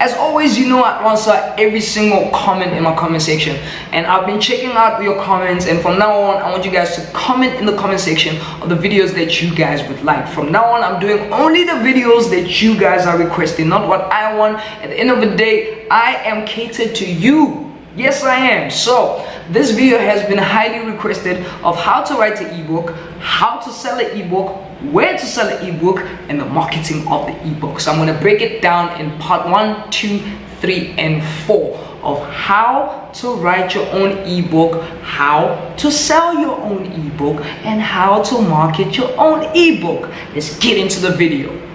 As always, you know I answer every single comment in my comment section. And I've been checking out your comments and from now on, I want you guys to comment in the comment section of the videos that you guys would like. From now on, I'm doing only the videos that you guys are requesting, not what I want. At the end of the day, I am catered to you. Yes, I am. So, this video has been highly requested of how to write an ebook, how to sell an ebook, where to sell an ebook, and the marketing of the ebook. So, I'm going to break it down in part one, two, three, and four of how to write your own ebook, how to sell your own ebook, and how to market your own ebook. Let's get into the video.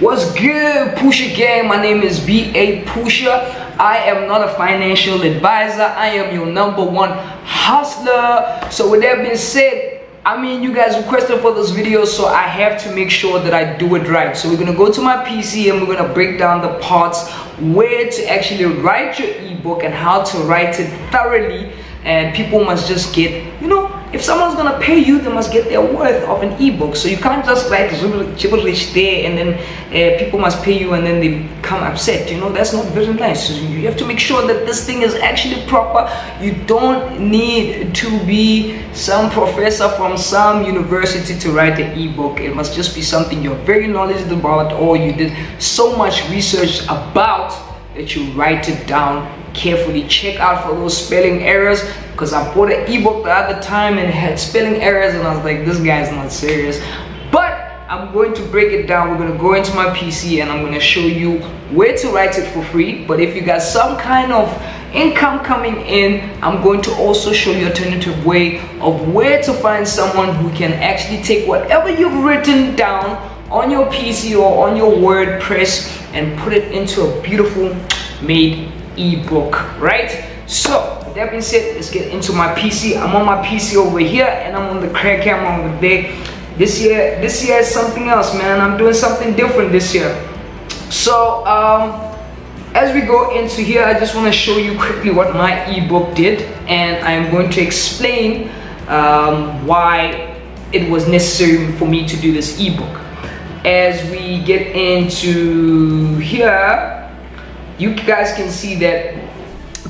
What's good, Pusha Gang? My name is B.A. Pusha. I am not a financial advisor. I am your number one hustler. So with that being said, I mean, you guys requested for this video, so I have to make sure that I do it right. So we're gonna go to my PC and we're gonna break down the parts where to actually write your ebook and how to write it thoroughly. And people must just get, you know, if someone's gonna pay you, they must get their worth of an ebook. So you can't just write gibberish there and then uh, people must pay you and then they come upset. You know, that's not very nice. You have to make sure that this thing is actually proper. You don't need to be some professor from some university to write an ebook. It must just be something you're very knowledgeable about or you did so much research about that you write it down carefully check out for those spelling errors because I bought an ebook the other time and had spelling errors and I was like this guy's not serious. But I'm going to break it down. We're going to go into my PC and I'm going to show you where to write it for free. But if you got some kind of income coming in I'm going to also show you alternative way of where to find someone who can actually take whatever you've written down on your PC or on your WordPress and put it into a beautiful made ebook right? So that being said let's get into my pc i'm on my pc over here and i'm on the crack camera over there this year this year is something else man. I'm doing something different this year. So um as we go into here i just want to show you quickly what my ebook did and i'm going to explain um, why it was necessary for me to do this ebook. As we get into here you guys can see that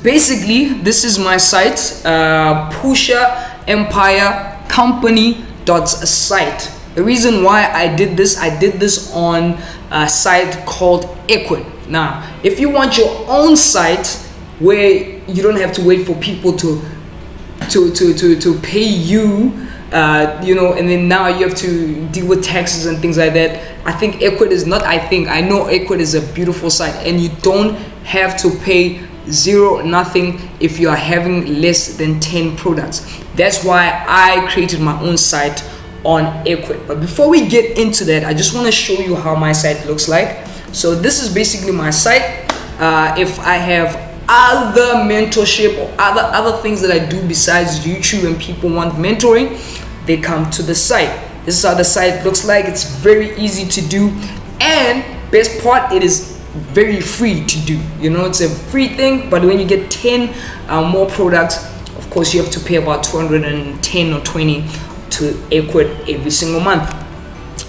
basically this is my site uh, Pusha Empire Company dot site the reason why I did this I did this on a site called Ecwid now if you want your own site where you don't have to wait for people to to to to, to pay you uh, you know, and then now you have to deal with taxes and things like that. I think Ecwid is not, I think, I know Ecwid is a beautiful site and you don't have to pay zero, nothing if you are having less than 10 products. That's why I created my own site on Ecwid. But before we get into that, I just want to show you how my site looks like. So this is basically my site. Uh, if I have other mentorship or other other things that I do besides YouTube and people want mentoring, they come to the site. This is how the site looks like. It's very easy to do and best part it is very free to do. You know it's a free thing but when you get 10 uh, more products of course you have to pay about 210 or 20 to Ecwid every single month.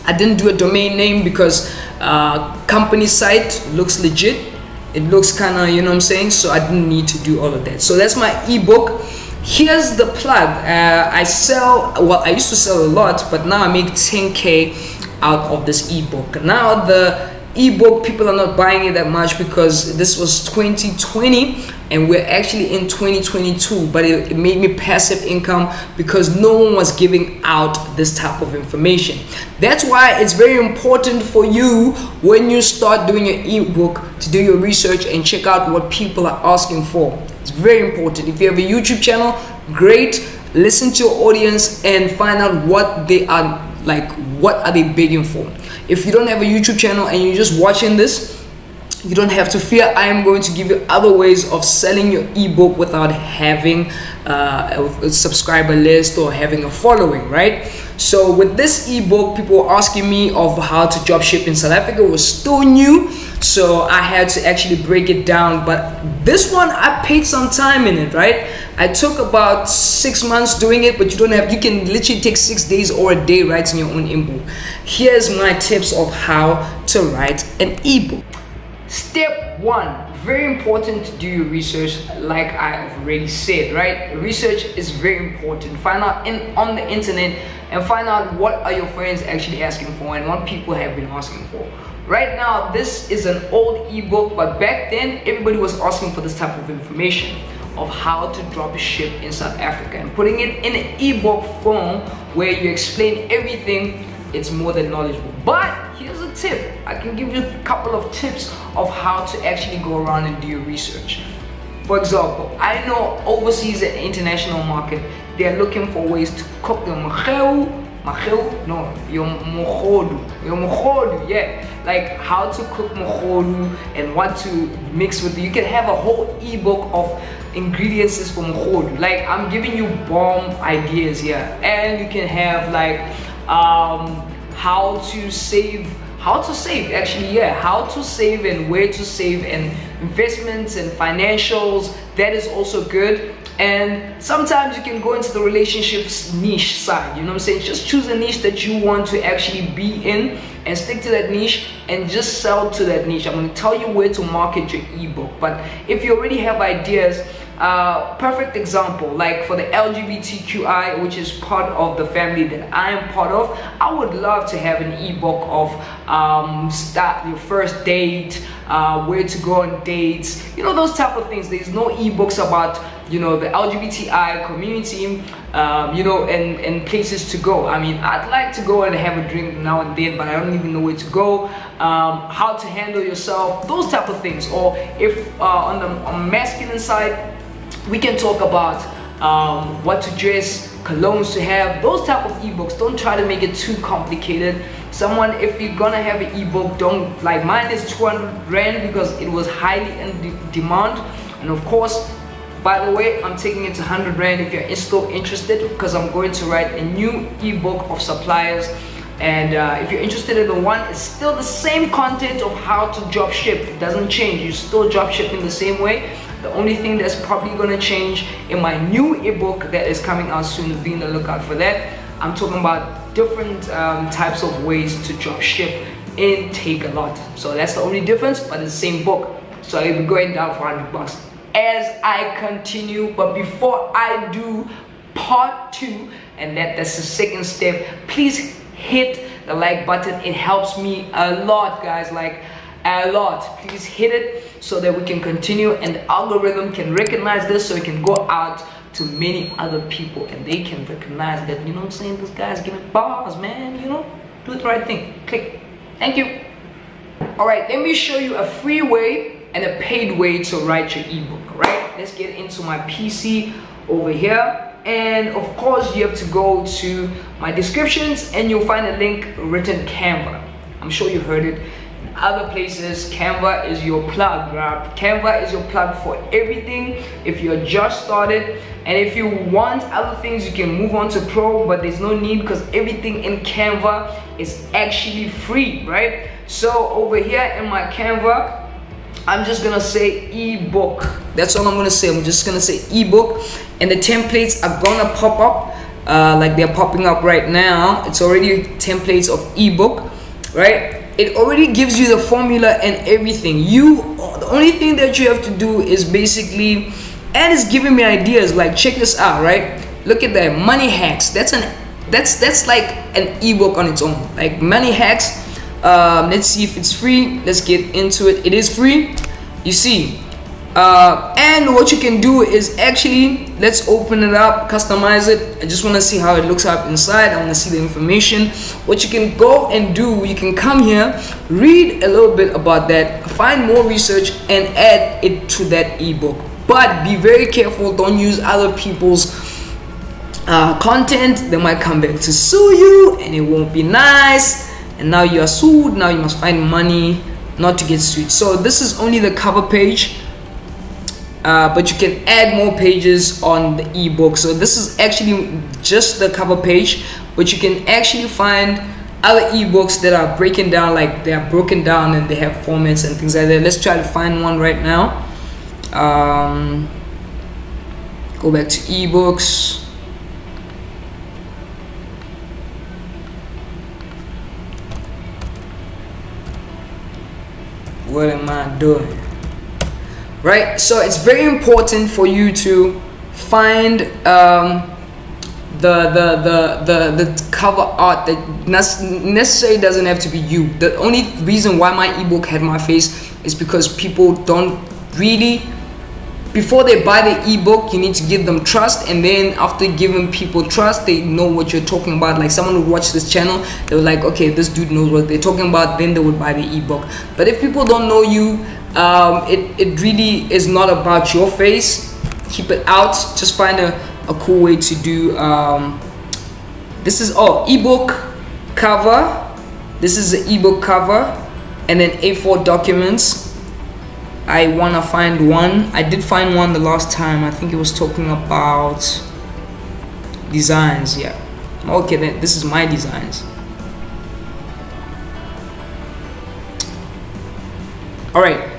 I didn't do a domain name because uh, company site looks legit. It looks kind of you know what I'm saying? So I didn't need to do all of that. So that's my ebook. Here's the plug. Uh, I sell well I used to sell a lot but now I make 10k out of this ebook. Now the ebook people are not buying it that much because this was 2020 and we're actually in 2022 but it, it, made me passive income because no one was giving out this type of information. That's why it's very important for you when you start doing your ebook to do your research and check out what people are asking for. It's very important. If you have a youtube channel great. Listen to your audience and find out what they are like what are they begging for if you don't have a youtube channel and you're just watching this you don't have to fear i am going to give you other ways of selling your ebook without having uh, a subscriber list or having a following right so with this ebook people were asking me of how to drop ship in south africa was still new so I had to actually break it down. But this one, I paid some time in it, right? I took about six months doing it, but you don't have, you can literally take six days or a day writing your own ebook. Here's my tips of how to write an ebook. Step one, very important to do your research like I've already said, right? Research is very important. Find out in on the internet and find out what are your friends actually asking for and what people have been asking for. Right now, this is an old ebook, but back then everybody was asking for this type of information of how to drop a ship in South Africa and putting it in an ebook form where you explain everything it's more than knowledgeable. But here's a tip. I can give you a couple of tips of how to actually go around and do your research. For example I know overseas and international market they're looking for ways to cook the mageu mageu no your mogodu your mogodu yeah. Like how to cook mogodu and what to mix with. You can have a whole ebook of ingredients for mogodu like I'm giving you bomb ideas here. And you can have like um, how to save how to save actually yeah how to save and where to save and investments and financials. That is also good. And sometimes you can go into the relationships niche side you know what i'm saying? Just choose a niche that you want to actually be in and stick to that niche and just sell to that niche. I'm going to tell you where to market your ebook. But if you already have ideas uh, perfect example like for the LGBTQI which is part of the family that I am part of I would love to have an ebook of um, start your first date uh, where to go on dates you know those type of things. There's no ebooks about you know the LGBTI community um, you know and, and places to go. I mean I'd like to go and have a drink now and then but I don't even know where to go. Um, how to handle yourself those type of things. Or if uh, on the on masculine side we can talk about um, what to dress, colognes to have, those type of ebooks. Don't try to make it too complicated. Someone, if you're gonna have an ebook, don't like mine is 200 rand because it was highly in de demand, and of course. By the way, I'm taking it to 100 Rand if you're still interested because I'm going to write a new ebook of suppliers and uh, if you're interested in the one, it's still the same content of how to drop ship. It doesn't change. You still drop shipping the same way. The only thing that's probably gonna change in my new ebook that is coming out soon, be on the lookout for that. I'm talking about different um, types of ways to drop ship in lot. So that's the only difference, but the same book. So I'll be going down for 100 bucks as I continue. But before I do part two, and that, that's the second step, please hit the like button. It helps me a lot, guys. Like a lot. Please hit it so that we can continue and the algorithm can recognize this so it can go out to many other people and they can recognize that you know what i'm saying? This guy's giving bars man you know? Do the right thing. Click. Thank you. All right let me show you a free way and a paid way to write your ebook all right? Let's get into my pc over here. And of course you have to go to my descriptions and you'll find a link written canva. I'm sure you heard it other places canva is your plug right? canva is your plug for everything. If you're just started and if you want other things you can move on to pro but there's no need because everything in canva is actually free right? So over here in my canva I'm just gonna say ebook. That's all I'm gonna say. I'm just gonna say ebook. And the templates are gonna pop up uh, like they're popping up right now. It's already templates of ebook right it already gives you the formula and everything. You the only thing that you have to do is basically and it's giving me ideas like check this out right? Look at that money hacks. That's an that's that's like an ebook on its own. Like money hacks um, let's see if it's free. Let's get into it. It is free. You see uh, and what you can do is actually let's open it up customize it. I just want to see how it looks up inside. I want to see the information. What you can go and do you can come here read a little bit about that find more research and add it to that ebook. But be very careful don't use other people's uh, content. They might come back to sue you and it won't be nice. And now you are sued. Now you must find money not to get sued. So this is only the cover page uh, but you can add more pages on the ebook. So this is actually just the cover page but you can actually find other ebooks that are breaking down like they are broken down and they have formats and things like that. Let's try to find one right now. Um, go back to ebooks. What am I doing right? So it's very important for you to find um, the, the the the the cover art that necessarily doesn't have to be you. The only reason why my ebook had my face is because people don't really before they buy the ebook you need to give them trust and then after giving people trust they know what you're talking about. Like someone would watch this channel they were like okay this dude knows what they're talking about then they would buy the ebook. But if people don't know you um, it, it really is not about your face keep it out just find a, a cool way to do um, this is oh ebook cover this is the ebook cover and then a4 documents I want to find one. I did find one the last time. I think it was talking about designs. Yeah. Okay, then this is my designs. All right.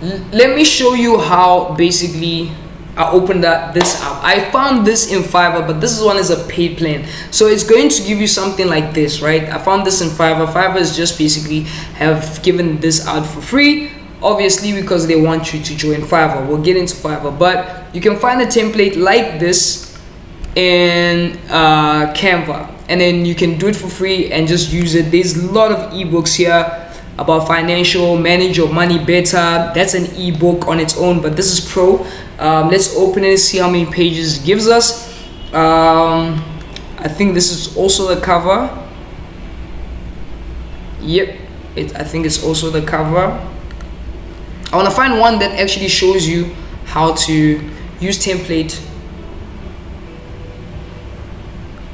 Let me show you how basically I opened that this up. I found this in Fiverr, but this one is a paid plan. So it's going to give you something like this, right? I found this in Fiverr. Fiverr is just basically have given this out for free obviously because they want you to join Fiverr. We'll get into Fiverr, but you can find a template like this in uh, Canva and then you can do it for free and just use it. There's a lot of ebooks here about financial, manage your money better. That's an ebook on its own, but this is pro. Um, let's open it, see how many pages it gives us. Um, I think this is also the cover. Yep, it, I think it's also the cover. I want to find one that actually shows you how to use template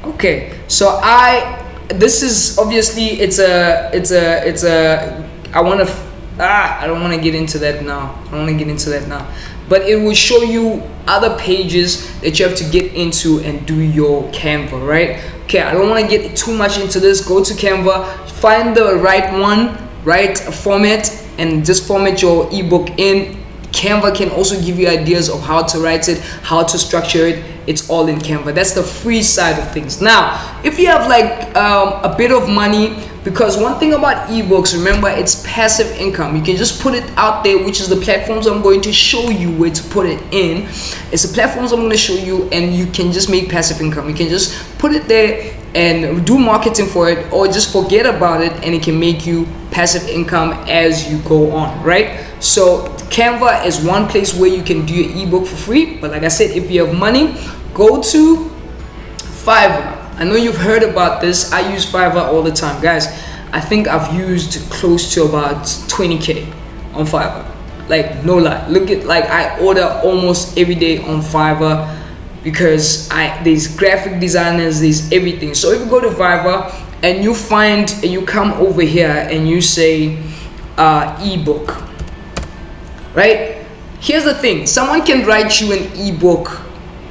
okay so I this is obviously it's a it's a it's a I want to ah I don't want to get into that now. I don't want to get into that now. But it will show you other pages that you have to get into and do your Canva right? Okay I don't want to get too much into this. Go to Canva find the right one right format and just format your ebook in Canva can also give you ideas of how to write it, how to structure it. It's all in Canva. That's the free side of things. Now, if you have like um, a bit of money, because one thing about ebooks, remember, it's passive income. You can just put it out there, which is the platforms I'm going to show you where to put it in. It's the platforms I'm going to show you, and you can just make passive income. You can just put it there and do marketing for it or just forget about it and it can make you passive income as you go on right? So canva is one place where you can do your ebook for free but like i said if you have money go to fiverr. I know you've heard about this. I use fiverr all the time. Guys i think i've used close to about 20k on fiverr. Like no lie. Look at like i order almost every day on fiverr because I there's graphic designers, there's everything. So if you go to Fiverr and you find and you come over here and you say uh, ebook, right? Here's the thing: someone can write you an ebook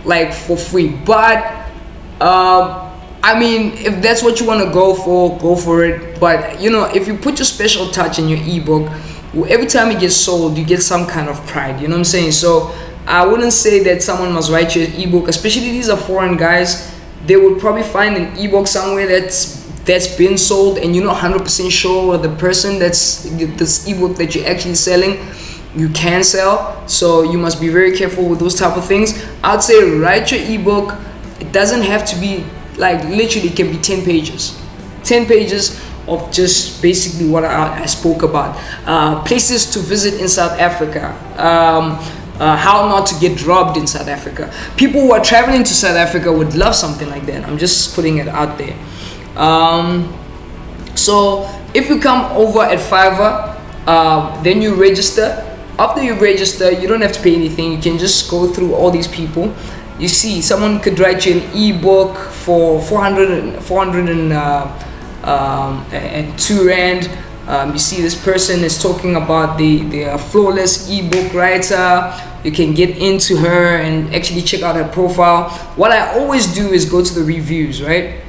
like for free, but um, I mean, if that's what you want to go for, go for it. But you know, if you put your special touch in your ebook, every time it gets sold, you get some kind of pride. You know what I'm saying? So I wouldn't say that someone must write you an ebook, especially these are foreign guys. They would probably find an ebook somewhere that's that's been sold and you're not 100% sure the person that's this ebook that you're actually selling you can sell. So you must be very careful with those type of things. I'd say write your ebook. It doesn't have to be like literally it can be 10 pages. 10 pages of just basically what i, I spoke about. Uh, places to visit in south africa. Um, uh, how not to get robbed in South Africa. People who are traveling to South Africa would love something like that. I'm just putting it out there. Um, so if you come over at Fiverr, uh, then you register. After you register, you don't have to pay anything. You can just go through all these people. You see, someone could write you an ebook for 400, 400 and, uh, um, and two rand um, you see this person is talking about the, the flawless ebook writer. You can get into her and actually check out her profile. What I always do is go to the reviews, right?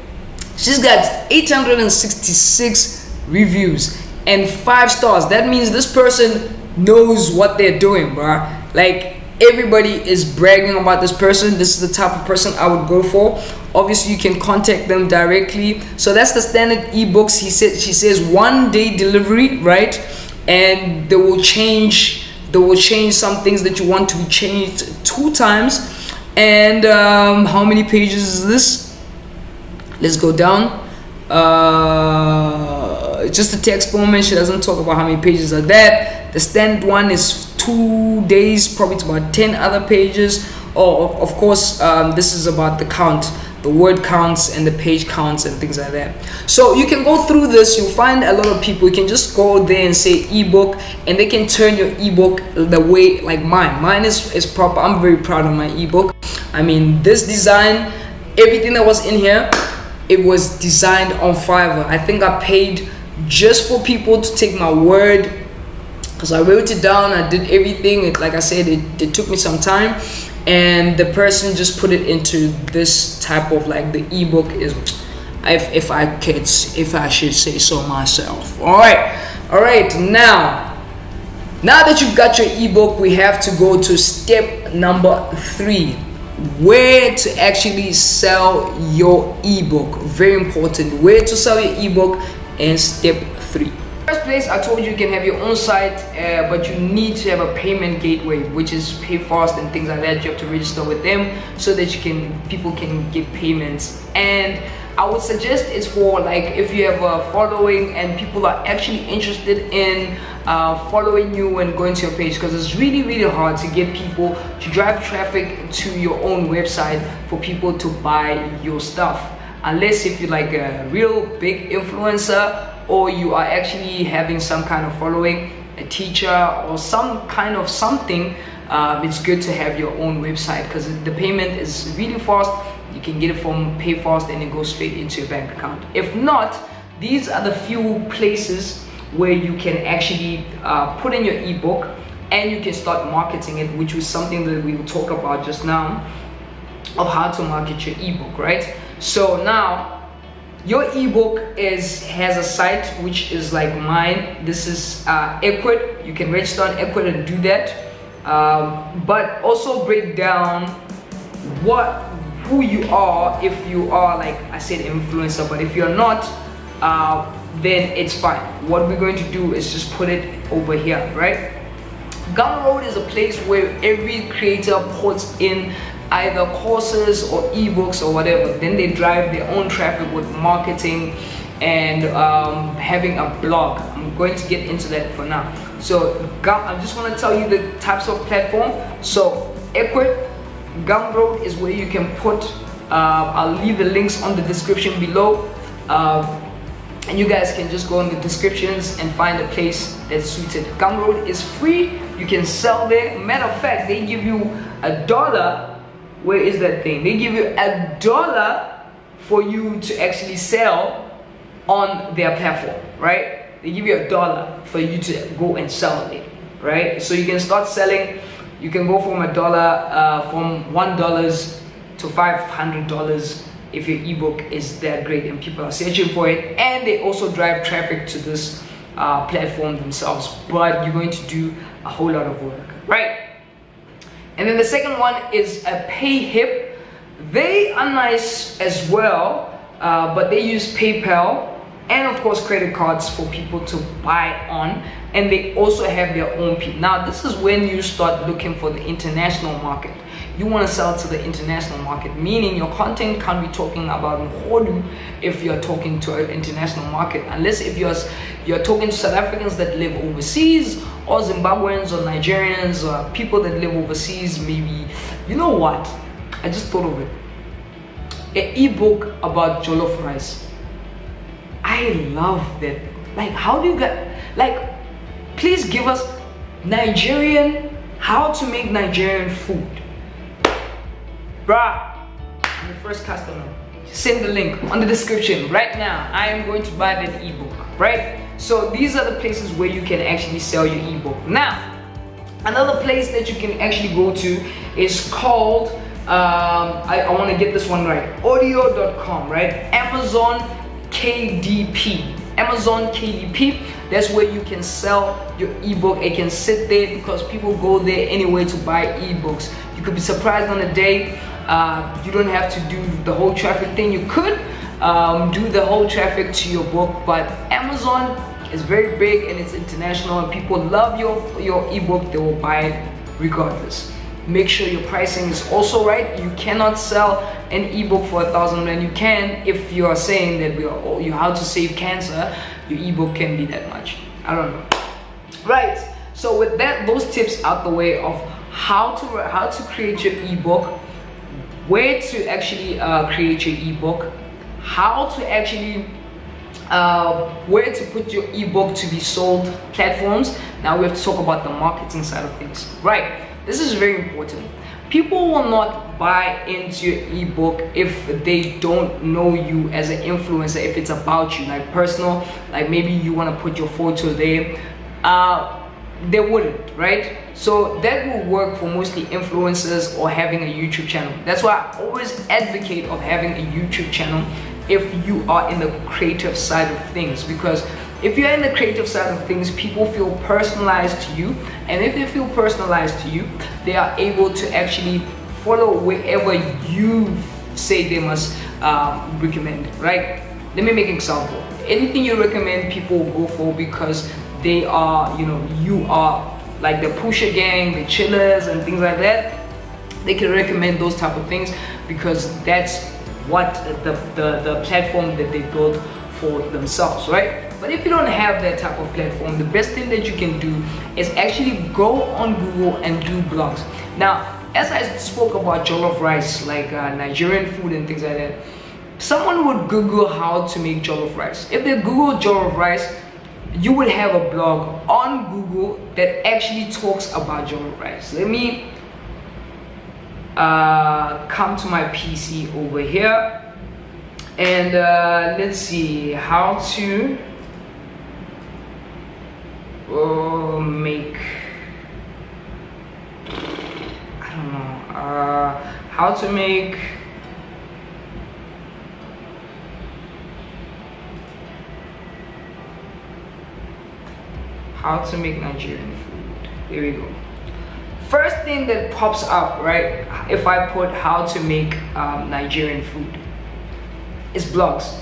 she's got 866 reviews and five stars. That means this person knows what they're doing, bro. Like everybody is bragging about this person. This is the type of person I would go for. Obviously, you can contact them directly. So that's the standard ebooks. He said she says one day delivery, right? And they will change. They will change some things that you want to be changed two times. And um, how many pages is this? Let's go down. Uh, just the text format. She doesn't talk about how many pages are that. The standard one is two days, probably to about 10 other pages. Or, of course, um, this is about the count, the word counts and the page counts and things like that. So you can go through this, you'll find a lot of people, you can just go there and say ebook and they can turn your ebook the way like mine. Mine is, is proper, I'm very proud of my ebook. I mean, this design, everything that was in here, it was designed on Fiverr. I think I paid just for people to take my word because I wrote it down, I did everything. It, like I said, it, it took me some time, and the person just put it into this type of like the ebook is, if if I could if I should say so myself. All right, all right. Now, now that you've got your ebook, we have to go to step number three where to actually sell your ebook very important where to sell your ebook and step three First place, I told you you can have your own site, uh, but you need to have a payment gateway, which is PayFast and things like that. You have to register with them so that you can people can get payments. And I would suggest it's for like if you have a following and people are actually interested in uh, following you and going to your page because it's really really hard to get people to drive traffic to your own website for people to buy your stuff unless if you're like a real big influencer or you are actually having some kind of following, a teacher or some kind of something, um, it's good to have your own website because the payment is really fast. You can get it from PayFast and it goes straight into your bank account. If not, these are the few places where you can actually uh, put in your ebook and you can start marketing it, which was something that we will talk about just now of how to market your ebook, right? So now your ebook is has a site which is like mine. This is uh, Ecwid you can register on Ecwid and do that. Um, but also break down what who you are. If you are like I said influencer but if you're not uh, then it's fine. What we're going to do is just put it over here right? Gumroad is a place where every creator puts in either courses or ebooks or whatever. Then they drive their own traffic with marketing and um, having a blog. I'm going to get into that for now. So I just want to tell you the types of platform. So Ecwid, Gumroad is where you can put, uh, I'll leave the links on the description below. Uh, and you guys can just go in the descriptions and find a place that's suited. Gumroad is free, you can sell there. Matter of fact, they give you a dollar where is that thing? They give you a dollar for you to actually sell on their platform, right? They give you a dollar for you to go and sell it, right? So you can start selling. You can go from a dollar, uh, from one dollars to five hundred dollars if your ebook is that great and people are searching for it. And they also drive traffic to this uh, platform themselves. But you're going to do a whole lot of work, right? And then the second one is a Payhip. They are nice as well, uh, but they use PayPal and of course credit cards for people to buy on and they also have their own P. Now this is when you start looking for the international market. You want to sell to the international market, meaning your content can't be talking about Mogodu if you're talking to an international market, unless if you're you're talking to South Africans that live overseas or Zimbabweans or Nigerians or people that live overseas, maybe. You know what? I just thought of it. An ebook about jollof rice. I love that. Like, how do you get, like, please give us Nigerian, how to make Nigerian food. Bruh, I'm the first customer. Send the link on the description right now. I am going to buy that ebook, right? So these are the places where you can actually sell your ebook. Now, another place that you can actually go to is called um, I, I want to get this one right. Audio.com, right? Amazon KDP. Amazon KDP. That's where you can sell your ebook. It can sit there because people go there anyway to buy ebooks. You could be surprised on a day. Uh, you don't have to do the whole traffic thing. You could um, do the whole traffic to your book, but Amazon is very big and it's international and people love your, your ebook. They will buy it regardless. Make sure your pricing is also right. You cannot sell an ebook for a thousand and you can if you are saying that we are you how to save cancer your ebook can be that much. I don't know. Right so with that those tips out the way of how to how to create your ebook where to actually uh, create your ebook how to actually uh, where to put your ebook to be sold platforms now we have to talk about the marketing side of things right this is very important. People will not buy into your ebook if they don't know you as an influencer, if it's about you, like personal, like maybe you want to put your photo there. Uh, they wouldn't, right? So that will work for mostly influencers or having a YouTube channel. That's why I always advocate of having a YouTube channel if you are in the creative side of things because if you're in the creative side of things, people feel personalized to you. And if they feel personalized to you, they are able to actually follow wherever you say they must um, recommend, right? Let me make an example. Anything you recommend, people will go for because they are, you know, you are like the Pusha gang, the chillers and things like that. They can recommend those type of things because that's what the, the, the platform that they built for themselves, right? But if you don't have that type of platform, the best thing that you can do is actually go on Google and do blogs. Now, as I spoke about jollof rice, like uh, Nigerian food and things like that, someone would Google how to make jollof rice. If they Google jollof rice, you would have a blog on Google that actually talks about jollof rice. Let me uh, come to my PC over here. And uh, let's see how to uh, make I don't know uh, how to make how to make Nigerian food. There we go first thing that pops up right if I put how to make um, Nigerian food is blogs.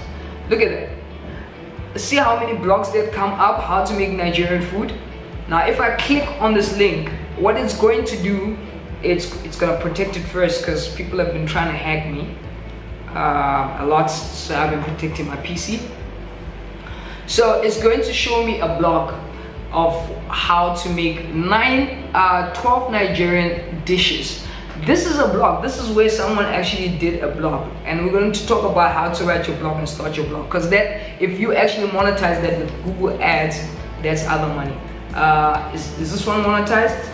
Look at that. See how many blogs that come up how to make Nigerian food? Now if I click on this link what it's going to do it's it's gonna protect it first because people have been trying to hack me uh, a lot so I've been protecting my PC so it's going to show me a blog of how to make nine uh, 12 Nigerian dishes this is a blog this is where someone actually did a blog and we're going to talk about how to write your blog and start your blog because that if you actually monetize that with google ads that's other money uh, is, is this one monetized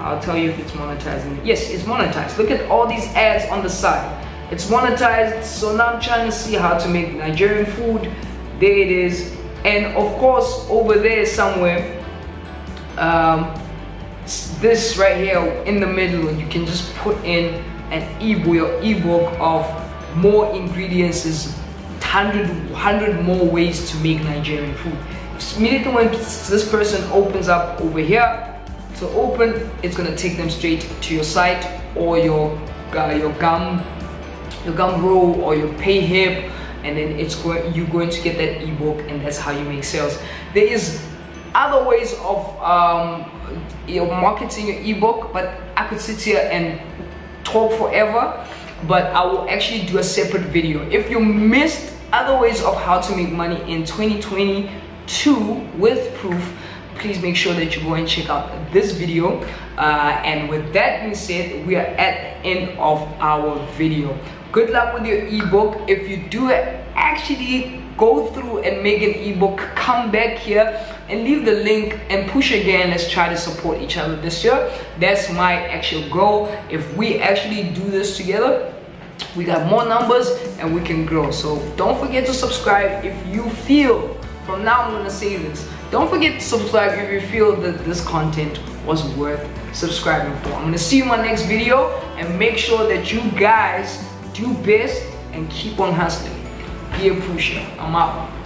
I'll tell you if it's monetizing. Yes, it's monetized. Look at all these ads on the side. It's monetized, so now I'm trying to see how to make Nigerian food. There it is. And of course, over there somewhere, um, this right here in the middle you can just put in an ebook ebook of more ingredients is 100 100 more ways to make Nigerian food. Immediately when this person opens up over here to open it's gonna take them straight to your site or your uh, your gum your Gumroad or your Payhip and then it's going you're going to get that ebook and that's how you make sales. There is other ways of um, you know, marketing your ebook, but I could sit here and talk forever, but I will actually do a separate video. If you missed other ways of how to make money in 2022 with proof, please make sure that you go and check out this video. Uh, and with that being said, we are at the end of our video. Good luck with your ebook. If you do actually go through and make an ebook, come back here and leave the link and Pusha gang let's try to support each other this year that's my actual goal if we actually do this together we got more numbers and we can grow so don't forget to subscribe if you feel from now i'm gonna say this don't forget to subscribe if you feel that this content was worth subscribing for i'm gonna see you in my next video and make sure that you guys do best and keep on hustling. Be a pusher. I'm out.